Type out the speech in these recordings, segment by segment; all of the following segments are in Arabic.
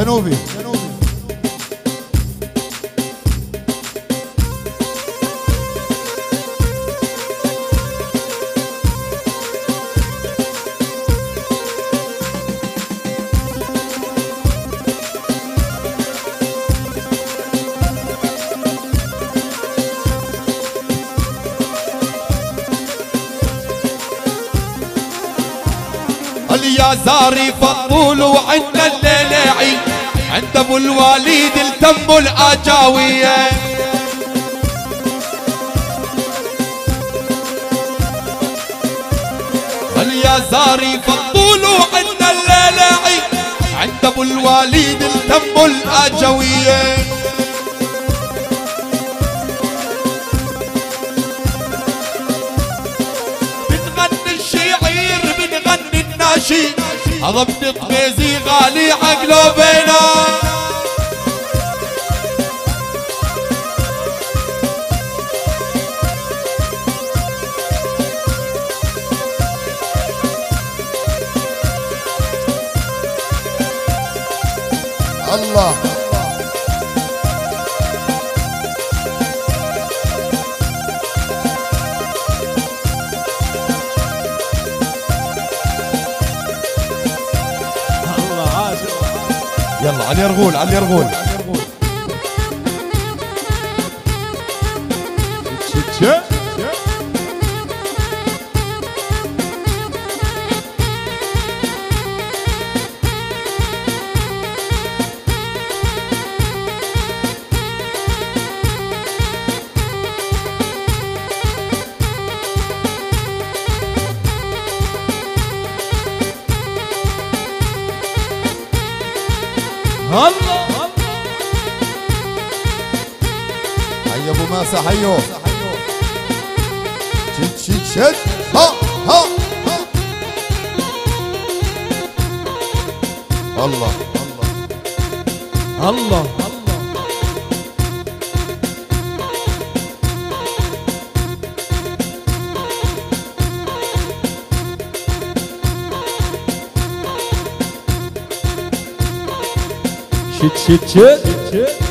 Você não? جنوبي اليازاري فطول وعندنا الليلة عيد عند أبو الوليد التم الأجاوية. اليازاري فطول وعندنا الليلة عيد عند أبو الوليد التم الأجاوية. هذا ابن طبيزي غالي عقله بينا. الله. يلا على يرغول على حي ابو ماسة حيو شد شد شد ها ها ها. الله الله شت شت شت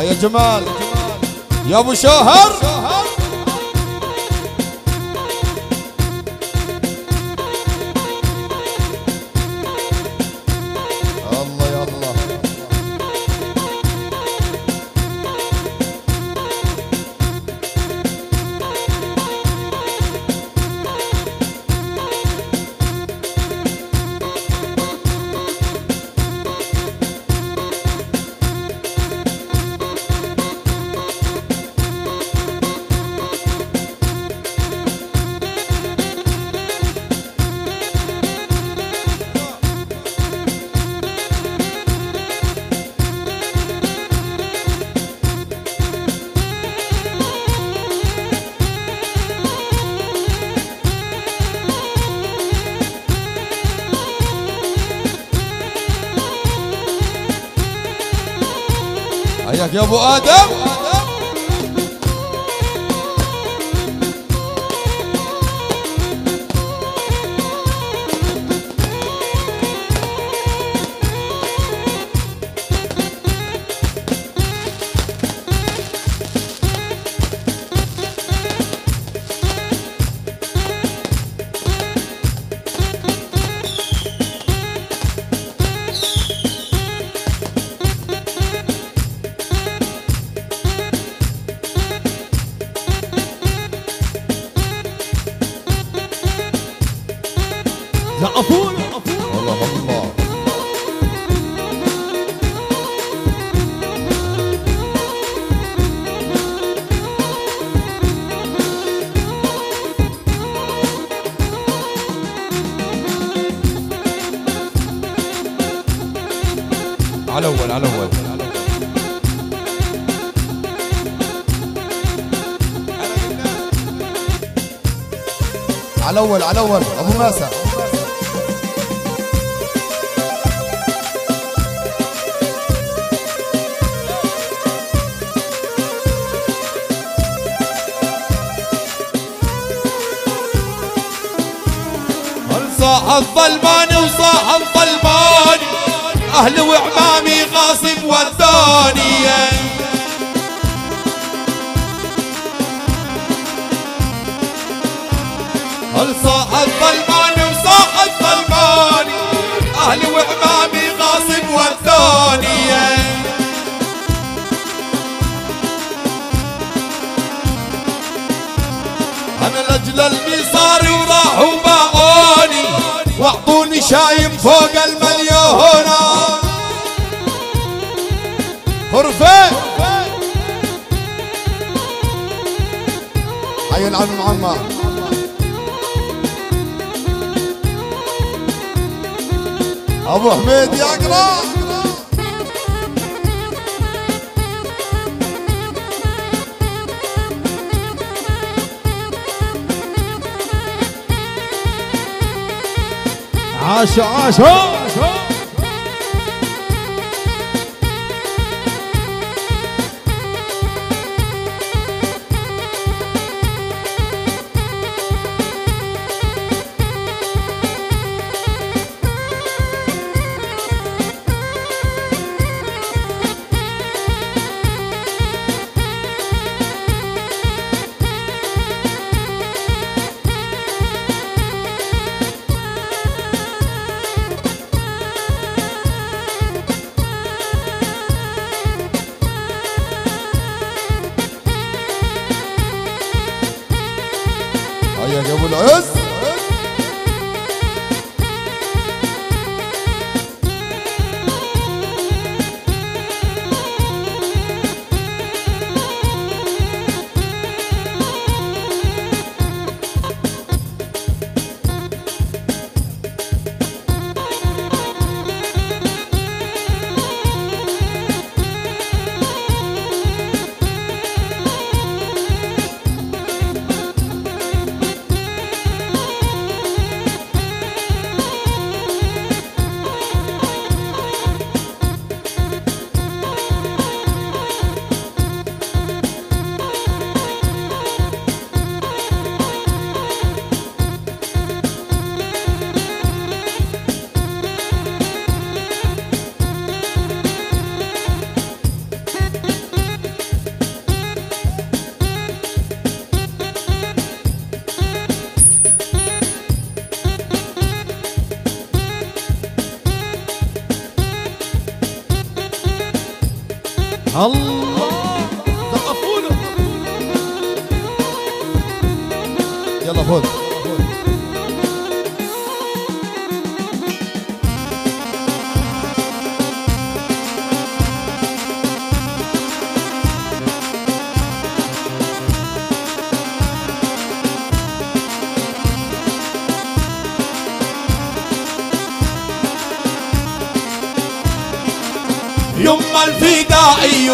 ها يا جمال يا أبو شوهر. يا أبو آدم. على اول على اول على اول على اول أبو ماسه صاح الظلماني وصاح الظلماني أهلي وعمامي غاصب وداني هل صاح الظلماني وصاح الظلماني أهلي وعمامي غاصب وداني أنا لأجل المصاري واعطوني شايب فوق المليون. غرفة. حي العم معمر أبو حميد 小二小二小。الله. يلا فوز. يما الفدائي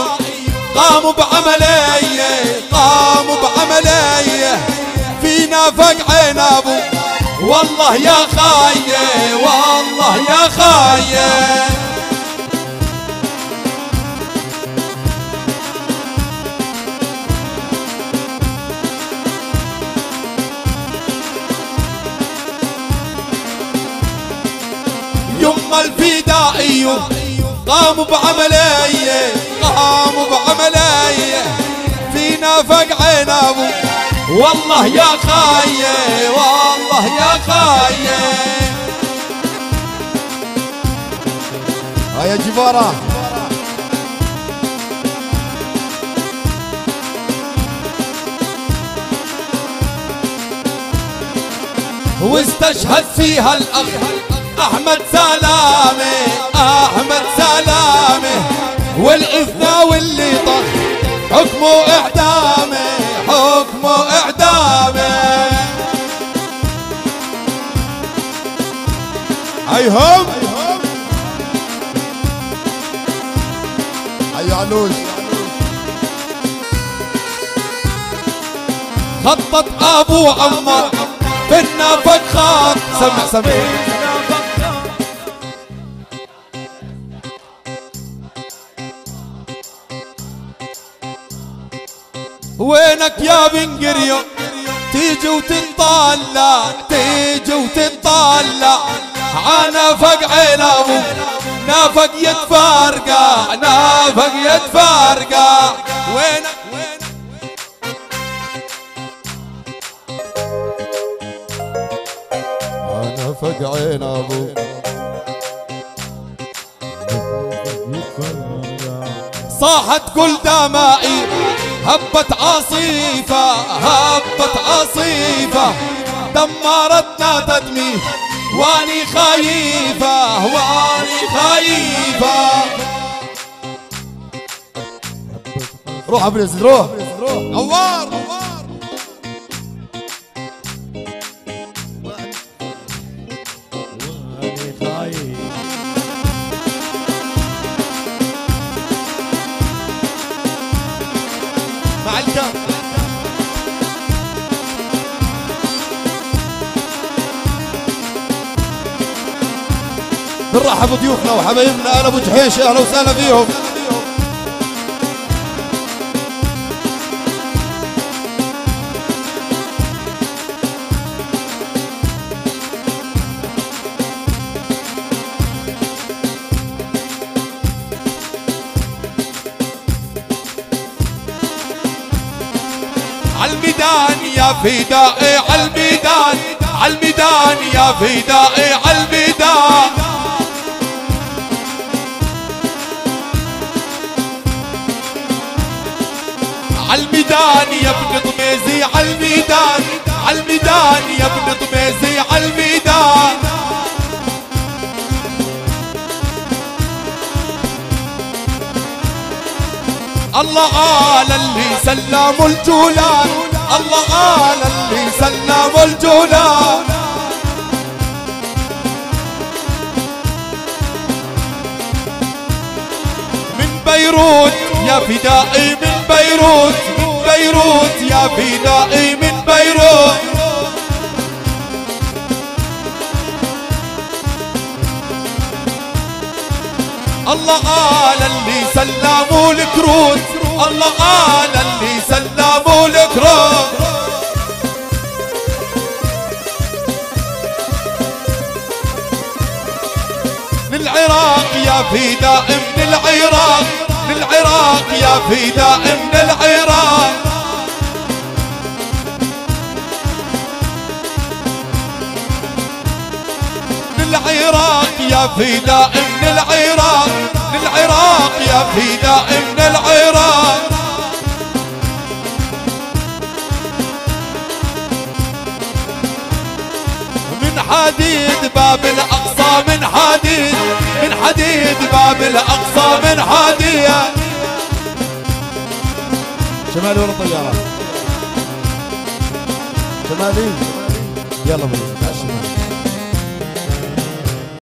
قاموا بعملية قاموا بعملية. فينا فق عين أبو. والله يا خاية والله يا خاية. قاموا بعملية قاموا بعملية. فينا فق عين أبو. والله يا خاية والله يا خاية. هيا جبارة. واستشهد فيها الاخ أحمد سلامه أحمد سلامه والاثنى واللي طخ حكمه اعدامه حكمه اعدامه هيهم علوش خطط أبو عمار في النفق خط سمع سمع. وينك يا بن قريو تيجي وتنطلع تيجي وتنطلع. عنفق عين ابو نافق يتفارقع نافق يتفارقع وينك؟ أنا فق عين ابو صاحت كل دمائي. هبت عاصفة هبت عاصفة. دمرتنا تدمي وأني خايفة وأني خايفة. روح ابرز روح. عوار مع الدم بنرحب بضيوفنا وحبايبنا أهلا أبو جحيش أهلا وسهلا فيهم. فدائي عالميدان عالميدان يا فدائي عالميدان عالميدان يا ابن طميزي عالميدان عالميدان يا ابن طميزي عالميدان الله قال اللي سلموا الجولان. الله قال اللي سلموا الجولان من بيروت يا فدائي من بيروت من بيروت يا فدائي من بيروت. الله قال اللي سلموا الكروت الله قال اللي سلموا الكروت من العراق يا فداء من العراق من العراق يا فداء من العراق من العراق يا فداء من العراق من العراق يا فداء من حديد باب الأقصى من حديد شمالي ورا الطيارة شمالي يلا بينا.